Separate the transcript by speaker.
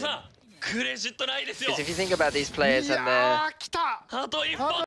Speaker 1: さんクレジットないですよ。
Speaker 2: Because if you think about these players and their
Speaker 3: やー来た。
Speaker 1: あと一歩